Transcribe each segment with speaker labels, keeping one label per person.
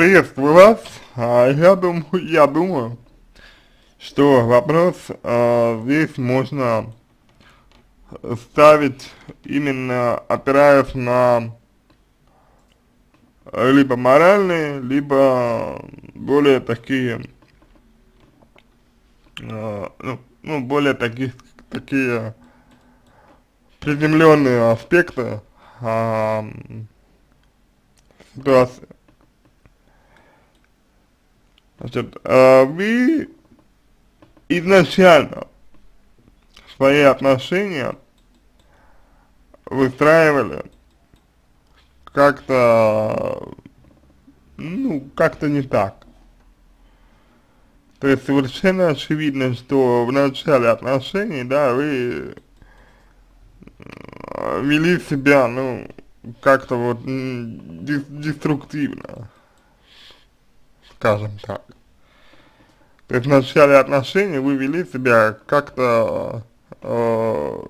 Speaker 1: приветствую вас. А, я думаю, я думаю, что вопрос а, здесь можно ставить именно опираясь на либо моральные, либо более такие, э, ну, ну, более такие, такие приземленные аспекты э, ситуации. Значит, э, вы изначально свои отношения выстраивали как-то, ну, как-то не так. То есть совершенно очевидно, что в начале отношений, да, вы вели себя, ну, как-то вот деструктивно, скажем так. То есть в начале отношений вы вели себя как-то э,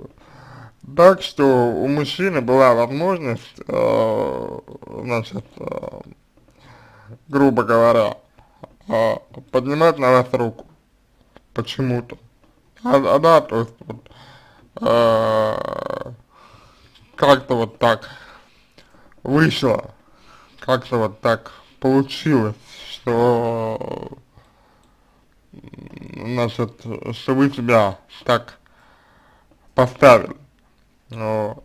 Speaker 1: так, что у мужчины была возможность, э, значит, э, грубо говоря, э, поднимать на вас руку почему-то. А, а да, то есть вот, э, как-то вот так вышло, как-то вот так получилось, что, значит, что вы себя так поставили. Вот.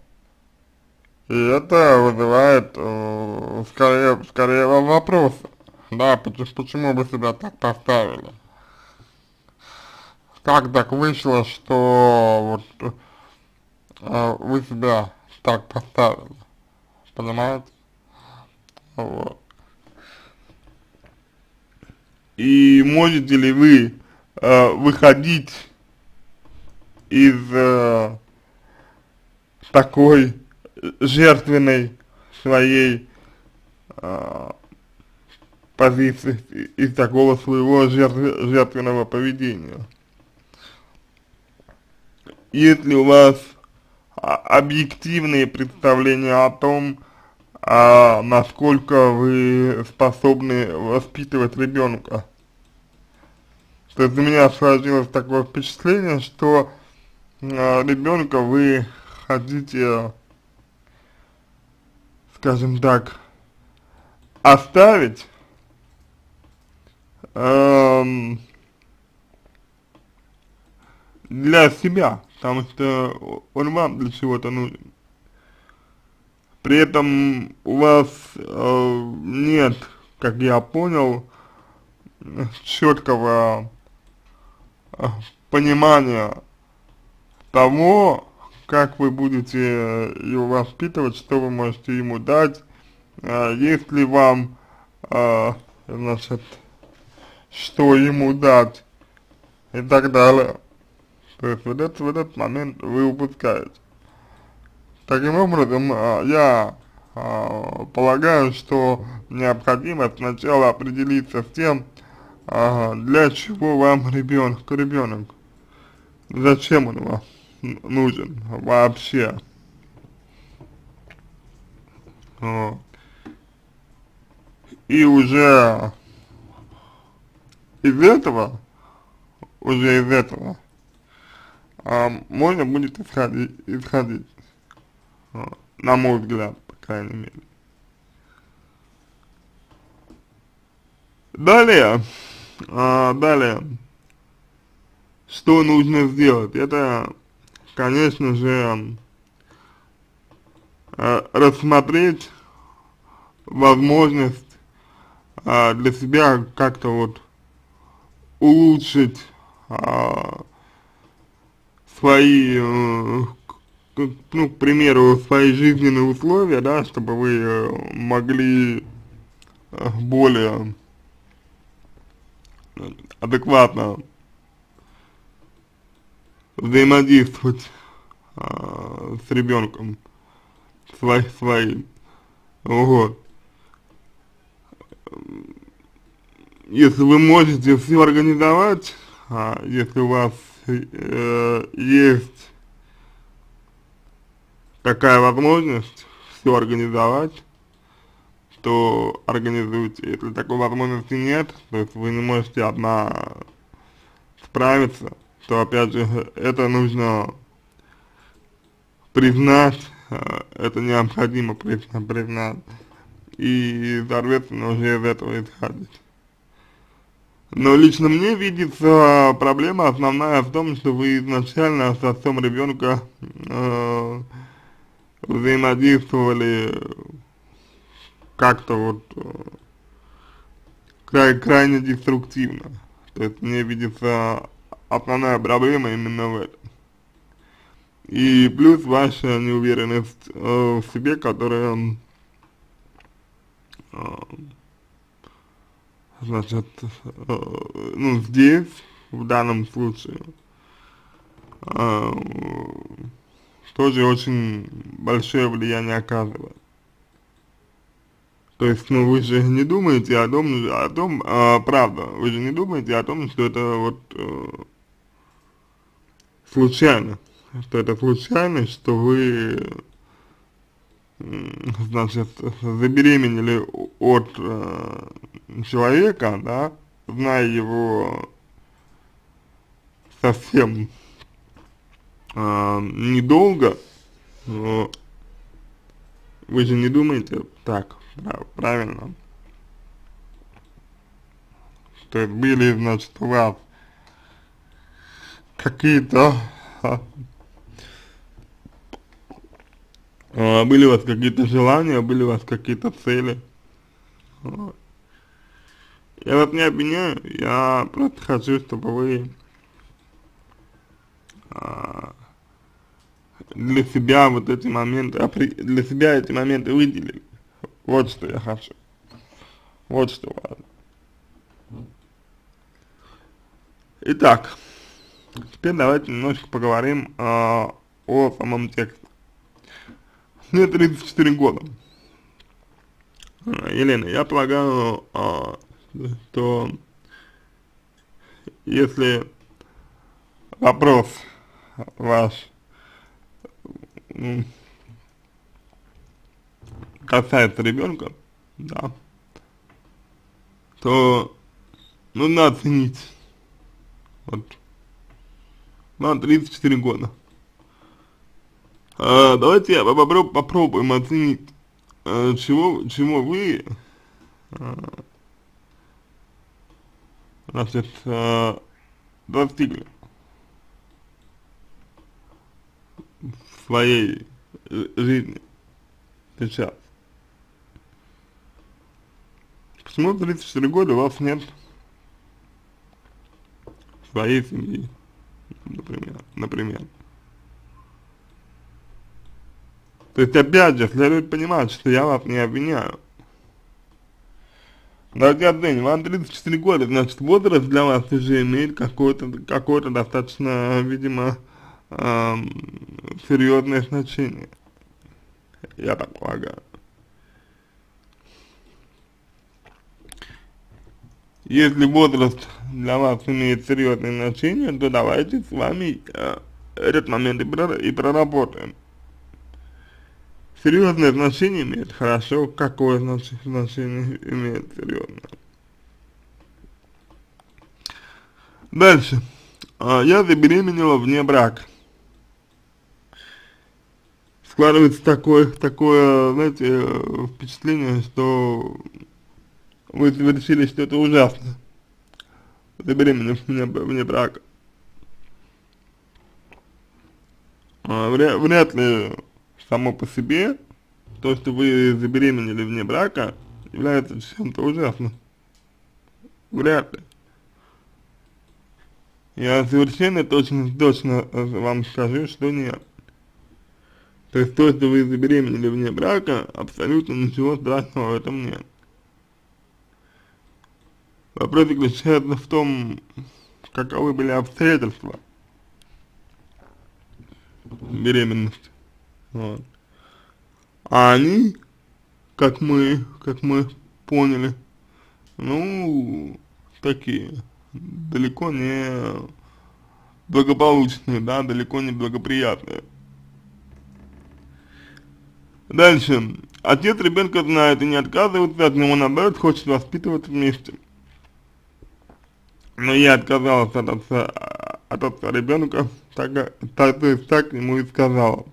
Speaker 1: И это вызывает э, скорее, скорее вопросы, да, почему, почему вы себя так поставили. Как так вышло, что вот э, вы себя так поставили, понимаете? Вот. И можете ли вы э, выходить из э, такой жертвенной своей э, позиции, из такого своего жертв, жертвенного поведения. Есть ли у вас объективные представления о том, а, насколько вы способны воспитывать ребенка. То есть у меня сложилось такое впечатление, что а, ребенка вы хотите, скажем так, оставить эм, для себя, потому что он вам для чего-то нужен. При этом у вас э, нет, как я понял, четкого э, понимания того, как вы будете его воспитывать, что вы можете ему дать, э, если вам, э, значит, что ему дать и так далее. То есть вот этот, в этот момент вы упускаете. Таким образом, э, я э, полагаю, что необходимо сначала определиться с тем, э, для чего вам ребенок, ребенок, зачем он вам нужен вообще. И уже из этого, уже из этого, можно будет исходить, исходить на мой взгляд, по крайней мере. Далее, а, далее, что нужно сделать, это конечно же, э, рассмотреть возможность э, для себя как-то вот улучшить э, свои, к, ну, к примеру, свои жизненные условия, да, чтобы вы э, могли э, более адекватно взаимодействовать а, с ребенком свой, своим. Вот. Если вы можете все организовать, а, если у вас э, есть такая возможность все организовать, то организуйте. Если такой возможности нет, то есть вы не можете одна справиться, то опять же это нужно признать, э, это необходимо признать, и, соответственно, уже из этого исходить. Но лично мне видится проблема основная в том, что вы изначально с отцом ребенка э, взаимодействовали как-то вот э, край, крайне деструктивно. То есть мне видится основная проблема именно в этом. И плюс ваша неуверенность э, в себе, которая э, значит, э, ну, здесь, в данном случае, э, тоже очень большое влияние оказывает. То есть, ну, вы же не думаете о том, о том, а, правда, вы же не думаете о том, что это вот э, случайно, что это случайно, что вы, значит, забеременели от э, человека, да, зная его совсем э, недолго, но вы же не думаете так, правильно? То есть были, значит, у вас какие-то а, были у вас какие-то желания, были у вас какие-то цели. Я вас не обвиняю, я просто хочу, чтобы вы а, для себя вот эти моменты, для себя эти моменты выделили. Вот что я хочу. Вот что важно. Итак, теперь давайте немножко поговорим э, о самом тексте. Мне 34 года. Елена, я полагаю, э, что если вопрос ваш касается ребенка, да, то нужно оценить, вот, вам 34 года. А, давайте я попробуем, попробуем оценить, а, чего, чего вы, а, значит, а, достигли в своей жизни сейчас. Почему в 34 года у вас нет своей семьи, например, например. То есть, опять же, следует понимать, что я вас не обвиняю. Дорогие день, вам 34 года, значит, возраст для вас уже имеет какое-то какое, -то, достаточно, видимо, эм, серьезное значение. Я так полагаю. Если возраст для вас имеет серьезное значение, то давайте с вами э, этот момент и проработаем. Серьезное значение имеет, хорошо, какое значение имеет серьезное. Дальше. А, я забеременела вне брака. Складывается такое, такое, знаете, впечатление, что вы совершили что-то ужасное, забеременев меня вне брака. А, вряд, вряд ли само по себе то, что вы забеременели вне брака, является чем-то ужасным. Вряд ли. Я совершенно точно, точно вам скажу, что нет. То есть то, что вы забеременели вне брака, абсолютно ничего страшного в этом нет. Вопрос заключается в том, каковы были обстоятельства беременности. Вот. А они, как мы, как мы поняли, ну, такие, далеко не благополучные, да, далеко не благоприятные. Дальше, отец ребенка знает и не отказывается от него, наоборот, хочет воспитывать вместе. Но я отказалась от отца, от отца ребенка, так, так, то есть так ему и сказала.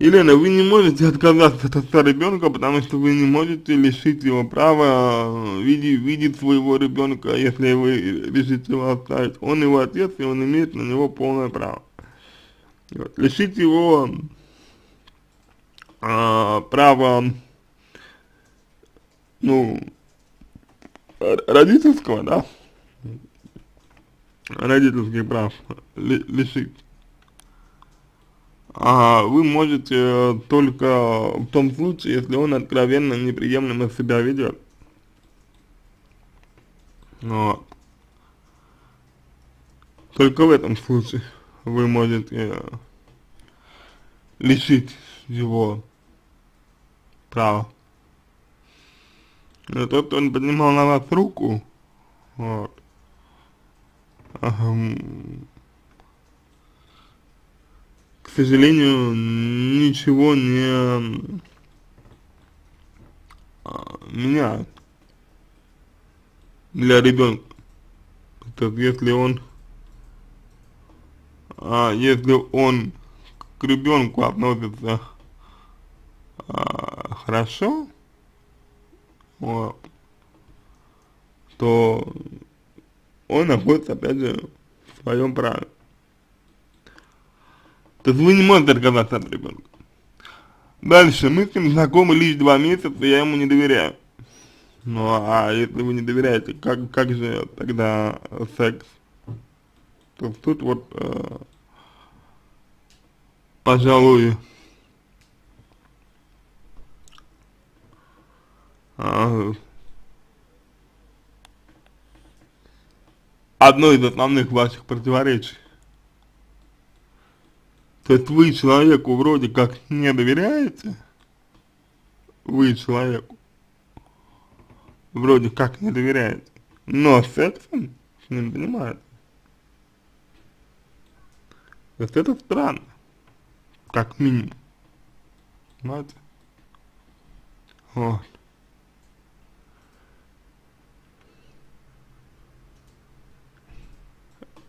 Speaker 1: Елена, вы не можете отказаться от отца ребенка, потому что вы не можете лишить его права видеть, видеть своего ребенка, если вы решите его оставить. Он его отец, и он имеет на него полное право. Вот. Лишить его а, права, ну, родительского, да, родительских прав лишить а вы можете только в том случае, если он откровенно неприемлемо себя ведет. Вот. Только в этом случае вы можете лишить его права. Но тот, он поднимал на вас руку, вот, сожалению, ничего не а, меняет для ребенка. То есть, если он, а, если он к ребенку относится а, хорошо, вот, то он находится, опять же, в своем праве. То есть вы не можете отказаться от ребенка. Дальше, мы с ним знакомы лишь два месяца, я ему не доверяю. Ну, а если вы не доверяете, как, как же тогда секс? То тут вот, э, пожалуй, одно из основных ваших противоречий. То есть вы человеку вроде как не доверяете, вы человеку вроде как не доверяете, но сексом с ним занимаетесь. То есть это странно, как минимум, знаете, вот.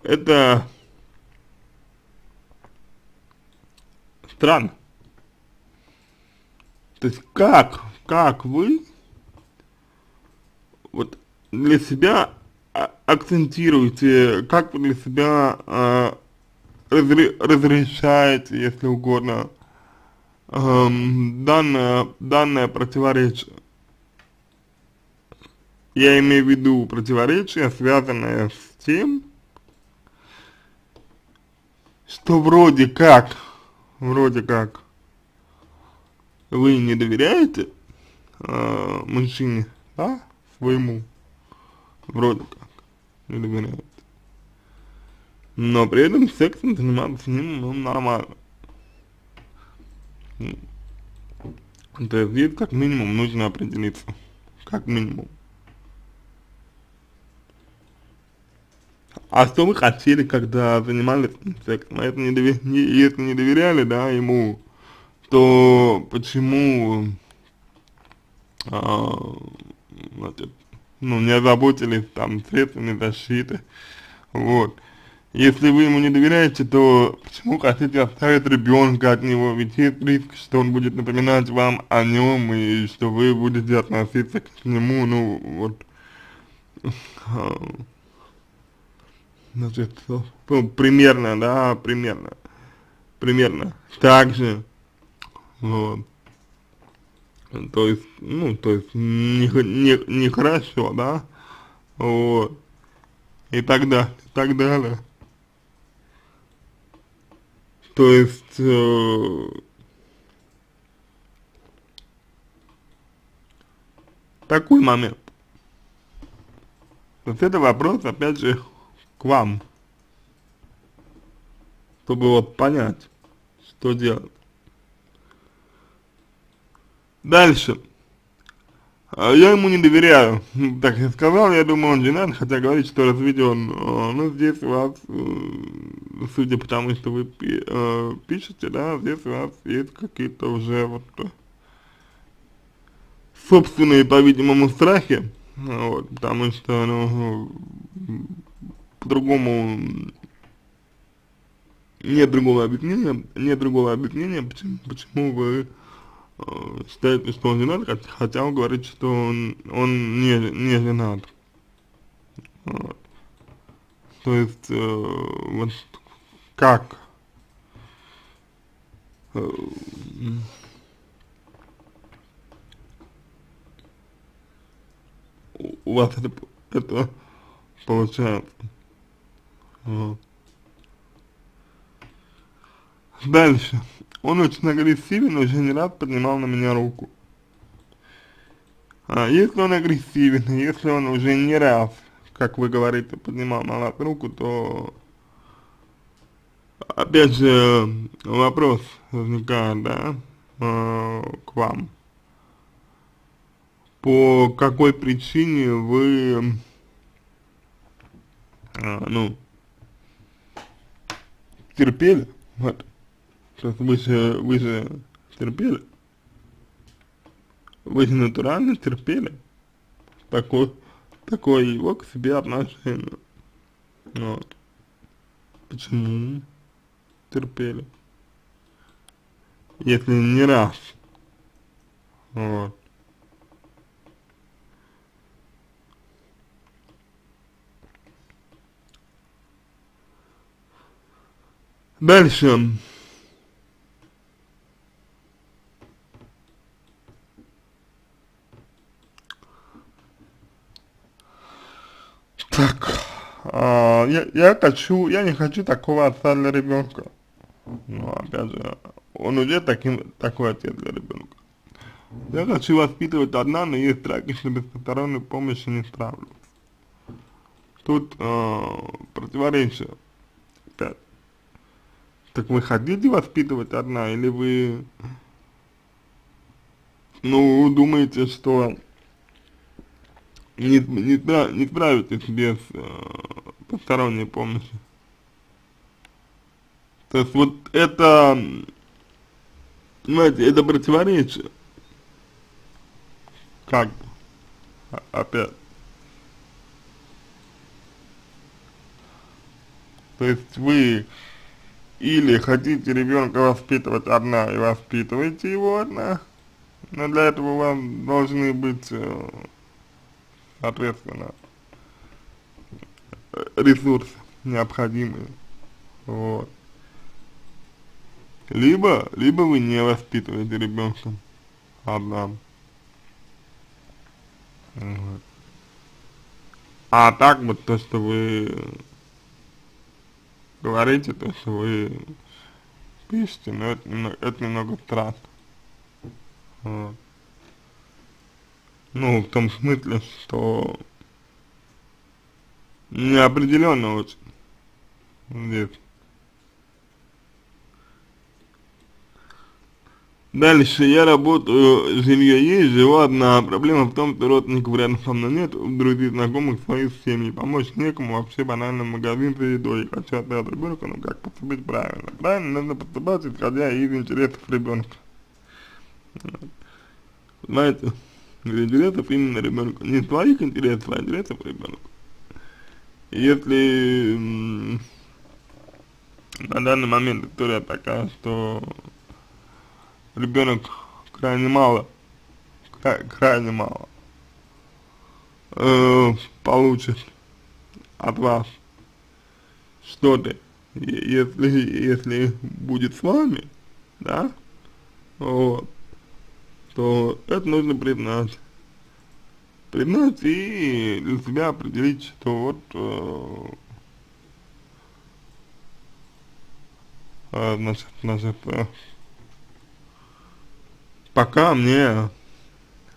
Speaker 1: Это странно. То есть как, как вы вот для себя а, акцентируете, как вы для себя э, разре, разрешаете, если угодно, э, данное, данное противоречие. Я имею в виду противоречие, связанное с тем, что вроде как вроде как. Вы не доверяете э, мужчине, да, своему, вроде как не доверяете, но при этом сексом заниматься с ним ну, нормально. То есть как минимум нужно определиться, как минимум. А что вы хотели, когда занимались сексом? А это не довер... не, если не доверяли, да, ему, то почему, а, значит, ну, не озаботились там средствами защиты, вот. Если вы ему не доверяете, то почему хотите оставить ребенка от него? Ведь есть риск, что он будет напоминать вам о нем, и что вы будете относиться к нему, ну, вот, а, значит, ну, примерно, да, примерно, примерно, так же, вот, то есть, ну, то есть, не, не, не хорошо, да, вот, и так далее, и так далее. То есть, э, такой момент. Вот это вопрос, опять же, вам, чтобы вот понять, что делать. Дальше. А я ему не доверяю. Так я сказал, я думаю, он женат, хотя говорит, что разведен. А, ну, здесь у вас, э, судя по тому, что вы э, пишете, да, здесь у вас есть какие-то уже вот собственные, по-видимому, страхи, вот, потому что, ну, по-другому нет другого объяснения, нет другого объяснения, почему, почему вы э, считаете, что он женат, хотя он говорит, что он, он не, не женат. Вот. То есть, э, вот как э, у вас это, это получается. Вот. Дальше. Он очень агрессивен, уже не раз поднимал на меня руку. А если он агрессивен, если он уже не раз, как вы говорите, поднимал на вас руку, то опять же вопрос возникает, да, э, к вам. По какой причине вы, э, ну, терпели, вот, вы же, вы же терпели. Вы же натурально терпели. Такой, такое его к себе отношение. Вот. Почему терпели? Если не раз. Вот. Дальше. Так, а, я, я хочу, я не хочу такого отца для ребенка. Ну, опять же, он уже таким, такой отец для ребенка. Я хочу воспитывать одна, но есть страхи, что без посторонней помощи не справлюсь. Тут э, противоречие. Так вы хотите воспитывать одна, или вы, ну, думаете, что не, не, не без э, посторонней помощи. То есть вот это, знаете, это противоречие. Как бы, опять. То есть вы или хотите ребенка воспитывать одна и воспитываете его одна, но для этого у вас должны быть э, соответственно, ресурсы необходимые, вот. Либо, либо вы не воспитываете ребенка одна. Вот. А так вот то, что вы говорите, то, что вы пишете, но это немного, это немного странно. Вот. Ну, в том смысле, что неопределенно очень здесь. Дальше, я работаю, жилье есть, живу одна. Проблема в том, что родственников рядом со мной нет, друзей, знакомых, своих семьи. Помочь некому, вообще банально магазин за едой. Хочу отдать ребенка, но как поступить правильно? Правильно нужно поступать, исходя из интересов ребенка. Знаете? интересов именно ребенка. Не своих интересов, а интересов ребенка. Если на данный момент история такая, что ребенок крайне мало, край, крайне мало э, получит от вас что-то, если, если будет с вами, да, вот, то это нужно признать. Признать и для себя определить, что вот э, э, значит, значит, э, пока мне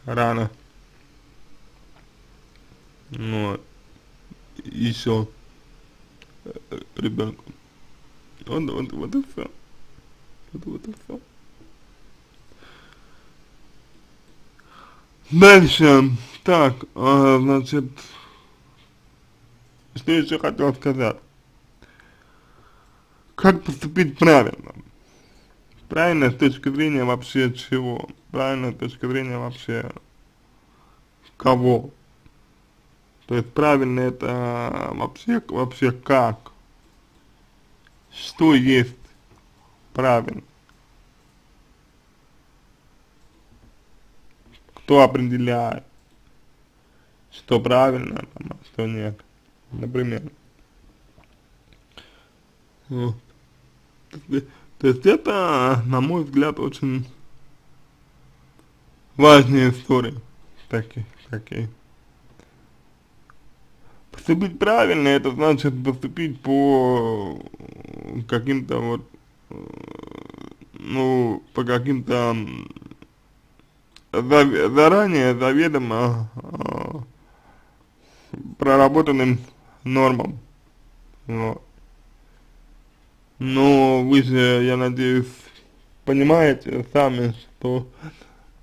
Speaker 1: рано. Вот. Еще э, ребенку. Вот, вот, вот и все. Вот, вот и все. Дальше, так, а, значит, что еще хотел сказать. Как поступить правильно? Правильно с зрения вообще чего? Правильно с зрения вообще кого. То есть правильно это вообще, вообще как? Что есть правильно? Кто определяет, что правильно, а что нет, например. Вот. То есть это, на мой взгляд, очень важные истории такие, такие. Поступить правильно, это значит поступить по каким-то вот, ну, по каким-то заранее, заведомо э, проработанным нормам. Вот. Но вы же, я надеюсь, понимаете сами, что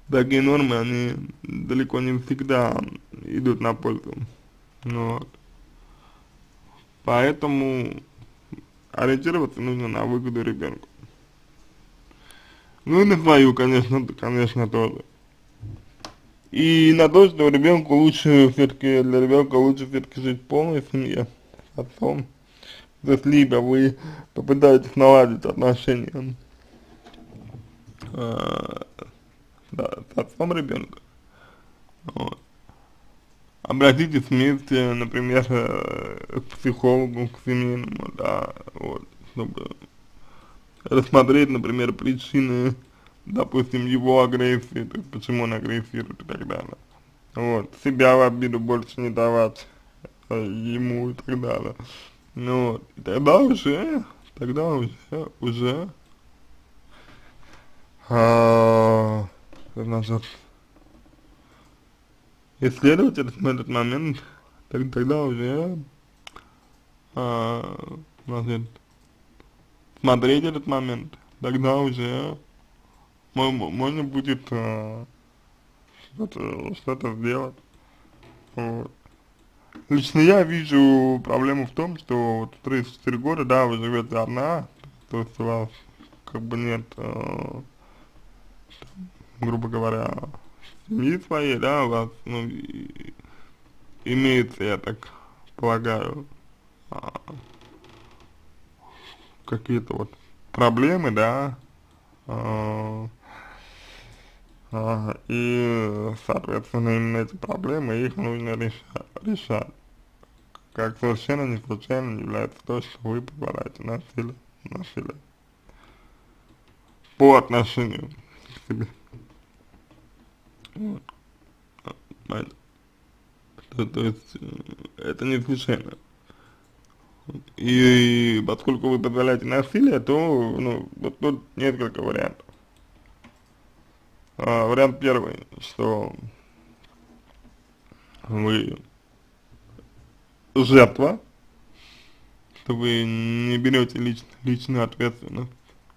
Speaker 1: такие нормы, они далеко не всегда идут на пользу. Вот. Поэтому ориентироваться нужно на выгоду ребенку. Ну и на свою, конечно, конечно, тоже. И на то, что ребенку лучше все-таки, для ребенка лучше все-таки жить в полной семье с отцом есть либо вы попытаетесь наладить отношения э, да, с отцом ребенка, вот. обратитесь вместе, например, э, к психологу, к семейному, да, вот, чтобы рассмотреть, например, причины, допустим, его агрессии, то есть почему он агрессирует и так далее. Вот, себя в обиду больше не давать э, ему и так далее. Ну, тогда уже, тогда уже, уже, а, значит, исследовать этот, этот момент, так, тогда уже, а, значит, смотреть этот момент, тогда уже можно будет а, что-то что сделать. Вот. Лично я вижу проблему в том, что вот 34 года, да, вы живете одна, то есть у вас как бы нет, э, грубо говоря, семьи своей, да, у вас, ну, и, имеется, я так полагаю, а, какие-то вот проблемы, да, а, и, соответственно, именно эти проблемы, их нужно решать, решать. Как совершенно не случайно является то, что вы попадаете на насилие, насилие по отношению к себе. Вот. То, то есть, э, это не случайно. И, и поскольку вы позволяете насилие, то, ну, вот тут несколько вариантов. А, вариант первый, что вы жертва, что вы не берете лич, личную ответственность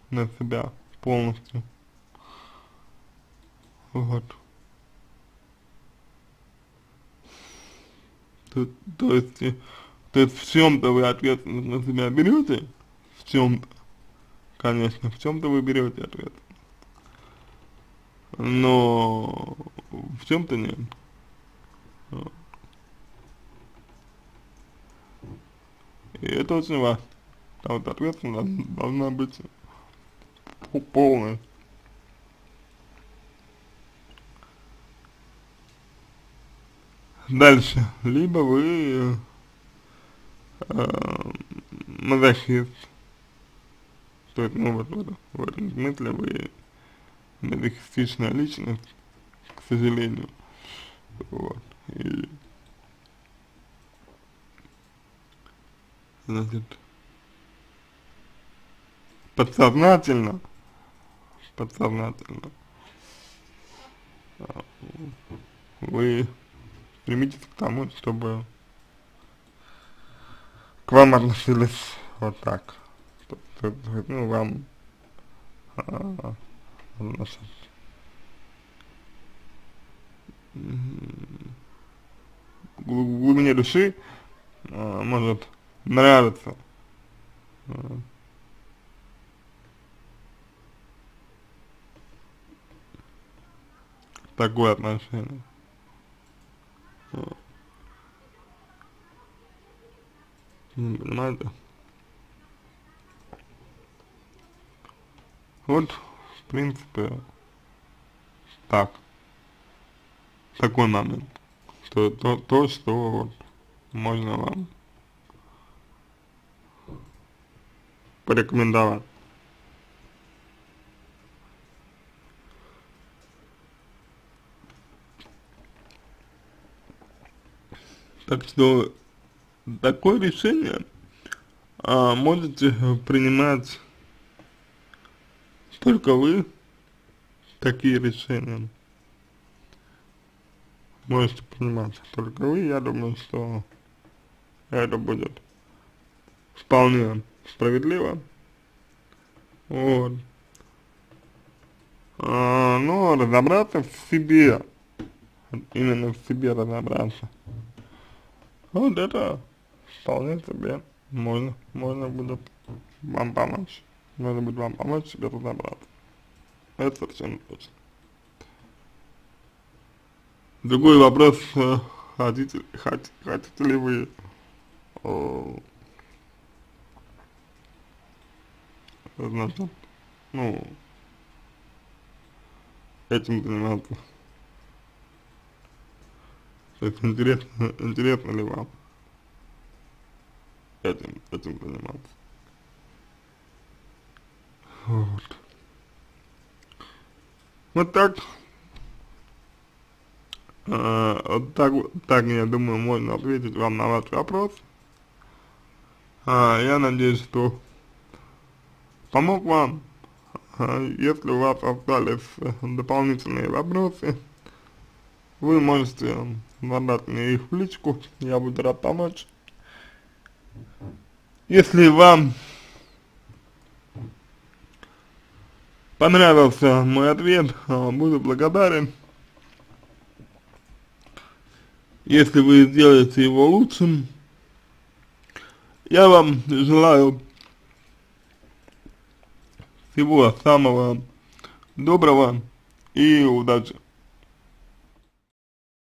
Speaker 1: на себя полностью. Вот. То, то есть, то есть в чем-то вы ответственность на себя берете, в чем-то, конечно, в чем-то вы берете ответственность но в чем-то нет. И это очень важно. А вот ответственность должна быть полная. Дальше. Либо вы э, мазохист. То есть, ну вот, вот в этом смысле вы нарциссичная личность, к сожалению. Вот. И, значит, подсознательно, подсознательно а, вы стремитесь к тому, чтобы к вам относились вот так. Ну, вам а, Ondan. В глубине души а, может нравиться. А. такое отношение. А. Не понимаете? Вот в принципе, так. Такой момент. То, то, то что вот можно вам порекомендовать. Так что такое решение а, можете принимать только вы, такие решения можете принимать только вы, я думаю, что это будет вполне справедливо. Вот. А, но разобраться в себе, именно в себе разобраться, вот это вполне себе можно, можно будет вам помочь. Можно будет вам помочь себе разобраться. Это совершенно точно. Другой вопрос, э, хотите, хотите, хотите ли вы э, значит, ну, этим заниматься. То есть интересно, интересно ли вам этим, этим заниматься. Вот. Вот так. А, вот так, так, я думаю, можно ответить вам на ваш вопрос. А, я надеюсь, что помог вам. А, если у вас остались дополнительные вопросы, вы можете задать мне их в личку, я буду рад помочь. Если вам понравился мой ответ, а, буду благодарен. Если вы сделаете его лучшим, я вам желаю всего самого доброго и удачи.